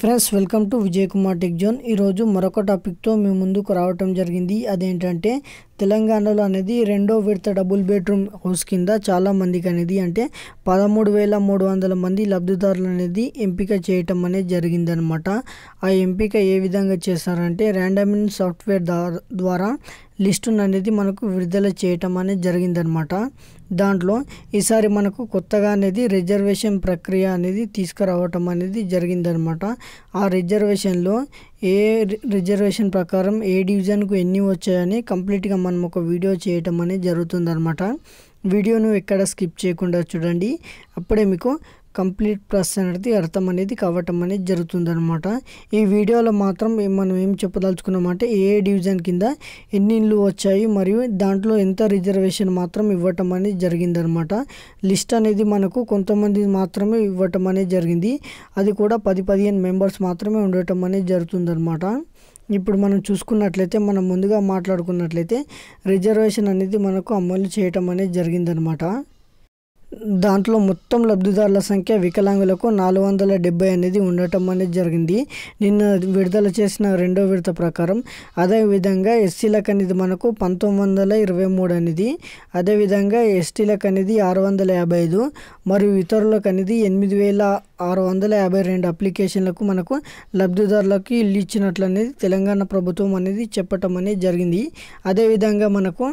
Friends welcome to Vijay Kumar tech zone. ఈరోజు మరొక టాపిక్తో మేము ముందుకు రావటం జరిగింది. అదేంటంటే తెలంగాణలో అనేది రెండో విడత డబుల్ బెడ్రూమ్ హౌస్ కింద చాలా మందికి అనేది అంటే పదమూడు వేల మూడు వందల మంది లబ్ధిదారులు అనేది ఎంపిక చేయటం అనేది జరిగిందనమాట ఆ ఎంపిక ఏ విధంగా చేస్తారంటే ర్యాండమిన్ సాఫ్ట్వేర్ ద్వారా లిస్టును అనేది మనకు విడుదల చేయటం అనేది జరిగిందనమాట దాంట్లో ఈసారి మనకు కొత్తగా అనేది రిజర్వేషన్ ప్రక్రియ అనేది తీసుకురావటం అనేది జరిగిందనమాట ఆ రిజర్వేషన్లో ఏ రి- రిజర్వేషన్ ప్రకారం ఏ డివిజన్కు ఎన్ని వచ్చాయని కంప్లీట్గా మనం ఒక వీడియో చేయటం అనేది జరుగుతుందనమాట వీడియోను ఎక్కడ స్కిప్ చేయకుండా చూడండి. అప్పుడే మీకు కంప్లీట్ ప్రాసెస్ అనేది అర్థం అనేది కావటం అనేది జరుగుతుందనమాట ఈ వీడియోలో మాత్రం మనం ఏం చెప్పదలుచుకున్నామంటే ఏ డివిజన్ కింద ఎన్ని ఇళ్ళు వచ్చాయి మరియు దాంట్లో ఎంత రిజర్వేషన్ మాత్రం ఇవ్వటం అనేది జరిగిందనమాట లిస్ట్ అనేది మనకు కొంతమంది మాత్రమే ఇవ్వటం అనేది జరిగింది. అది కూడా పది పదిహేను మెంబర్స్ మాత్రమే ఉండటం అనేది జరుగుతుందనమాట ఇప్పుడు మనం చూసుకున్నట్లయితే మనం ముందుగా మాట్లాడుకున్నట్లయితే రిజర్వేషన్ అనేది మనకు అమలు చేయటం అనేది జరిగిందనమాట దాంట్లో మొత్తం లబ్ధిదారుల సంఖ్య వికలాంగులకు నాలుగు వందల డెబ్బై అనేది ఉండటం అనేది జరిగింది. నిన్న విడుదల చేసిన రెండో విడత ప్రకారం అదేవిధంగా ఎస్సీలకు అనేది మనకు పంతొమ్మిది వందల ఇరవై మూడు అనేది అదేవిధంగా ఎస్టీలకు అనేది ఆరు వందల యాభై ఐదు మరియు ఇతరులకు అనేది ఎనిమిది వేల ఆరు వందల యాభై రెండు అప్లికేషన్లకు మనకు లబ్ధిదారులకు ఇల్లు ఇచ్చినట్లు అనేది తెలంగాణ ప్రభుత్వం అనేది చెప్పటం అనేది జరిగింది. అదేవిధంగా మనకు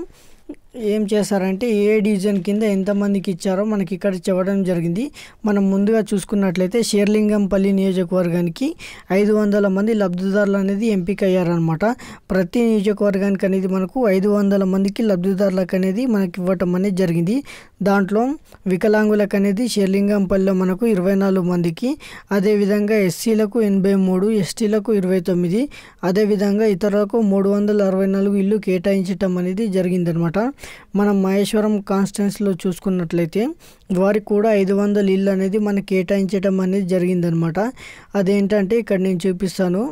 ఏం చేశారంటే ఏ డివిజన్ కింద ఎంతమందికి ఇచ్చారో మనకి ఇక్కడ చెప్పడం జరిగింది. మనం ముందుగా చూసుకున్నట్లయితే షేర్లింగంపల్లి నియోజకవర్గానికి ఐదు వందల మంది లబ్ధిదారులు అనేది ఎంపిక అయ్యారనమాట ప్రతి నియోజకవర్గానికి అనేది మనకు ఐదు వందల మందికి లబ్ధిదారులకు అనేది మనకి ఇవ్వటం అనేది జరిగింది. దాంట్లో వికలాంగులకు అనేది షేర్లింగంపల్లిలో మనకు ఇరవై నాలుగు మందికి అదేవిధంగా ఎస్సీలకు ఎనభై మూడు ఎస్టీలకు ఇరవై తొమ్మిది అదేవిధంగా ఇతరులకు మూడు వందల అరవై నాలుగు ఇల్లు కేటాయించటం అనేది జరిగిందనమాట మనం మహేశ్వరం కాన్స్టెన్స్లో చూసుకున్నట్లయితే వారికి కూడా ఐదు వందల ఇల్లు అనేది మనం కేటాయించడం అనేది జరిగిందనమాట. అదేంటంటే ఇక్కడ నేను చూపిస్తాను.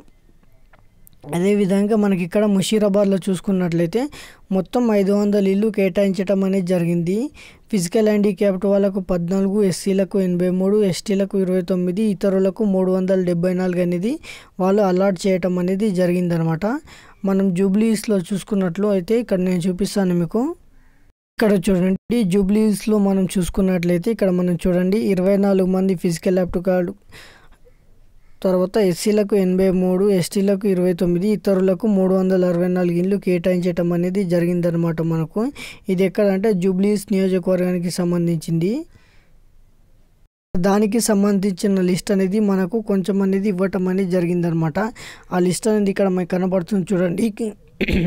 అదేవిధంగా మనకి ఇక్కడ ముషీరాబాద్లో చూసుకున్నట్లయితే మొత్తం ఐదు వందల ఇల్లు కేటాయించడం అనేది జరిగింది. ఫిజికల్ హ్యాండిక్యాప్ట్ వాళ్ళకు పద్నాలుగు ఎస్సీలకు ఎనభై మూడు ఎస్టీలకు ఇరవై తొమ్మిది ఇతరులకు మూడు వందల డెబ్బై నాలుగు అనేది వాళ్ళు అలాట్ చేయటం అనేది జరిగిందనమాట. మనం జూబ్లీస్లో చూసుకున్నట్లు అయితే ఇక్కడ నేను చూపిస్తాను మీకు. ఇక్కడ చూడండి జూబ్లీస్లో మనం చూసుకున్నట్లయితే ఇక్కడ మనం చూడండి ఇరవై నాలుగు మంది ఫిజికల్ యాప్ట్ కార్డు తర్వాత ఎస్సీలకు ఎనభై మూడు ఎస్టీలకు ఇరవై తొమ్మిది ఇతరులకు మూడు వందల అరవై నాలుగు ఇండ్లు కేటాయించడం అనేది జరిగిందనమాట మనకు. ఇది ఎక్కడంటే జూబ్లీస్ నియోజకవర్గానికి సంబంధించింది. దానికి సంబంధించిన లిస్ట్ అనేది మనకు కొంచెం అనేది ఇవ్వటం అనేది జరిగిందనమాట ఆ లిస్ట్ అనేది ఇక్కడ మనకు కనబడుతుంది చూడండి.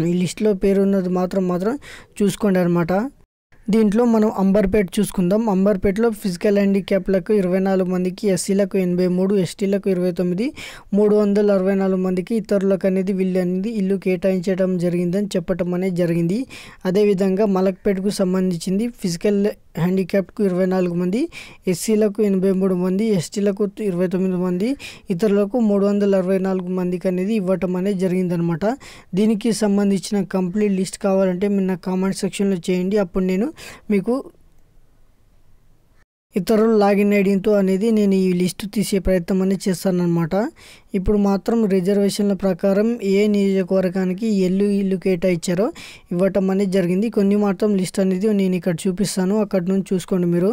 ఈ లిస్ట్లో పేరు ఉన్నది మాత్రం మాత్రం చూసుకోండి అనమాట దీంట్లో మనం అంబర్పేట్ చూసుకుందాం. అంబర్పేటలో ఫిజికల్ హ్యాండిక్యాప్లకు ఇరవై నాలుగు మందికి ఎస్సీలకు ఎనభై మూడు ఎస్టీలకు ఇరవై తొమ్మిది మూడు వందల అరవై నాలుగు మందికి ఇతరులకు అనేది వీళ్ళు అనేది ఇల్లు కేటాయించడం జరిగిందని చెప్పటం అనేది జరిగింది. అదేవిధంగా మలక్పేటకు సంబంధించింది ఫిజికల్ హ్యాండిక్యాప్కు ఇరవై నాలుగు మంది ఎస్సీలకు ఎనభై మూడు మంది ఎస్టీలకు ఇరవై తొమ్మిది మంది ఇతరులకు మూడు వందల అరవై నాలుగు మందికి అనేది ఇవ్వటం అనేది జరిగిందనమాట. దీనికి సంబంధించిన కంప్లీట్ లిస్ట్ కావాలంటే మీరు నా కామెంట్ సెక్షన్లో చేయండి. అప్పుడు నేను మీకు ఇతరులు లాగిన్ ఐడితో అనేది నేను ఈ లిస్ట్ తీసే ప్రయత్నం అనేది చేస్తానన్నమాట. ఇప్పుడు మాత్రం రిజర్వేషన్ల ప్రకారం ఏ నియోజకవర్గానికి ఎల్లు ఇల్లు కేటాయించారో ఇవ్వటం అనేది జరిగింది. కొన్ని మాత్రం లిస్ట్ అనేది నేను ఇక్కడ చూపిస్తాను. అక్కడ నుంచి చూసుకోండి మీరు.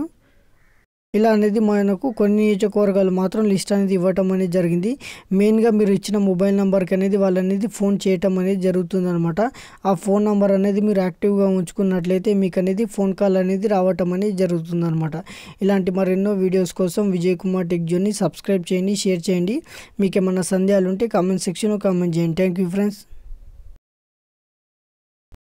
ఇలా అనేది మనకు కొన్ని కూరగాయలు మాత్రం లిస్ట్ అనేది ఇవ్వటం అనేది జరిగింది. మెయిన్గా మీరు ఇచ్చిన మొబైల్ నెంబర్కి అనేది వాళ్ళు అనేది ఫోన్ చేయటం అనేది జరుగుతుంది అనమాట ఆ ఫోన్ నెంబర్ అనేది మీరు యాక్టివ్గా ఉంచుకున్నట్లయితే మీకు అనేది ఫోన్ కాల్ అనేది రావటం అనేది జరుగుతుంది అనమాట ఇలాంటి మరెన్నో వీడియోస్ కోసం విజయ్ కుమార్ టెక్ జోన్ని సబ్స్క్రైబ్ చేయండి షేర్ చేయండి. మీకు ఏమైనా సందేహాలు ఉంటే కామెంట్ సెక్షన్లో కామెంట్ చేయండి. Thank you friends.